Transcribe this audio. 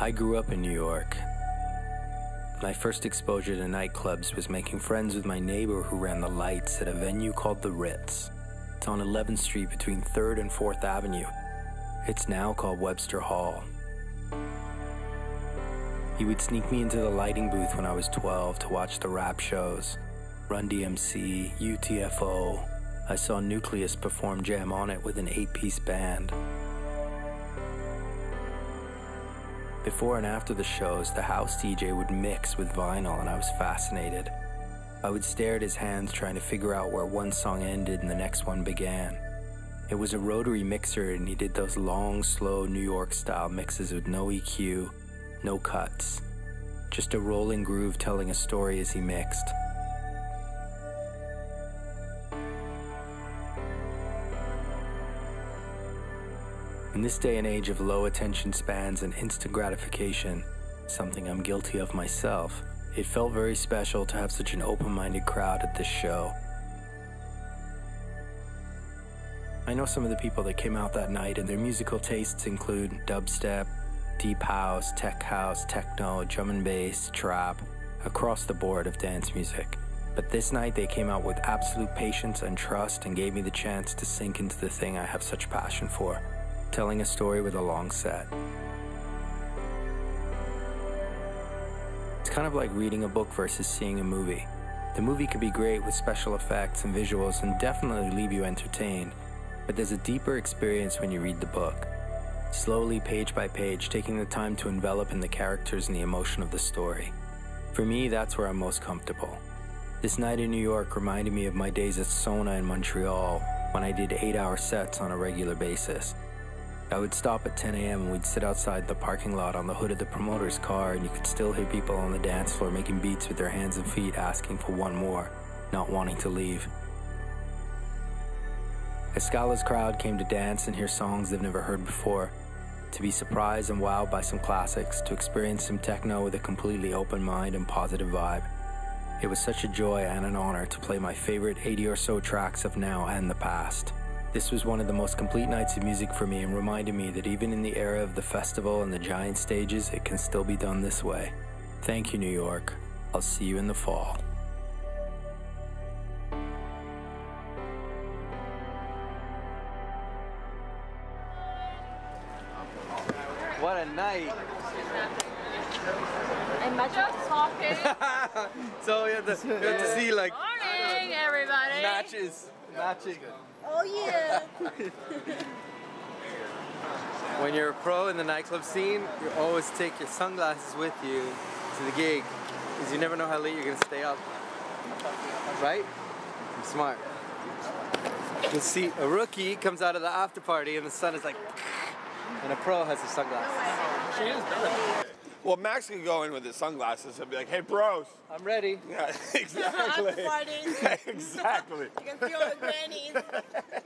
I grew up in New York. My first exposure to nightclubs was making friends with my neighbor who ran the lights at a venue called the Ritz. It's on 11th Street between 3rd and 4th Avenue. It's now called Webster Hall. He would sneak me into the lighting booth when I was 12 to watch the rap shows Run DMC, UTFO. I saw Newcleus perform Jam on It with an eight piece band. Before and after the shows, the house DJ would mix with vinyl, and I was fascinated. I would stare at his hands trying to figure out where one song ended and the next one began. It was a rotary mixer, and he did those long, slow New York style mixes with no EQ, no cuts, just a rolling groove telling a story as he mixed. In this day and age of low attention spans and instant gratification, something I'm guilty of myself, it felt very special to have such an open minded crowd at this show. I know some of the people that came out that night, and their musical tastes include dubstep, deep house, tech house, techno, drum and bass, trap, across the board of dance music. But this night they came out with absolute patience and trust and gave me the chance to sink into the thing I have such passion for telling a story with a long set. It's kind of like reading a book versus seeing a movie. The movie could be great with special effects and visuals and definitely leave you entertained, but there's a deeper experience when you read the book. Slowly, page by page, taking the time to envelop in the characters and the emotion of the story. For me, that's where I'm most comfortable. This night in New York reminded me of my days at Sona in Montreal when I did eight hour sets on a regular basis. I would stop at 10 a.m. and we'd sit outside the parking lot on the hood of the promoter's car, and you could still hear people on the dance floor making beats with their hands and feet, asking for one more, not wanting to leave. Esscala's crowd came to dance and hear songs they've never heard before, to be surprised and wowed by some classics, to experience some techno with a completely open mind and positive vibe. It was such a joy and an honor to play my favorite 80 or so tracks of now and the past. This was one of the most complete nights of music for me and reminded me that even in the era of the festival and the giant stages, it can still be done this way. Thank you, New York. I'll see you in the fall. What a night. And much talking. so we have to, we have to see like Morning, everybody. matches. Matching. Oh yeah. When you're a pro in the nightclub scene, you always take your sunglasses with you to the gig. Because you never know how late you're gonna stay up. Right? I'm smart. You see a rookie comes out of the after party and the sun is like and a pro has his sunglasses. Well, Max could go in with his sunglasses and be like, "Hey, bros." I'm ready. Yeah, exactly. After parties. exactly. You can feel the grannies.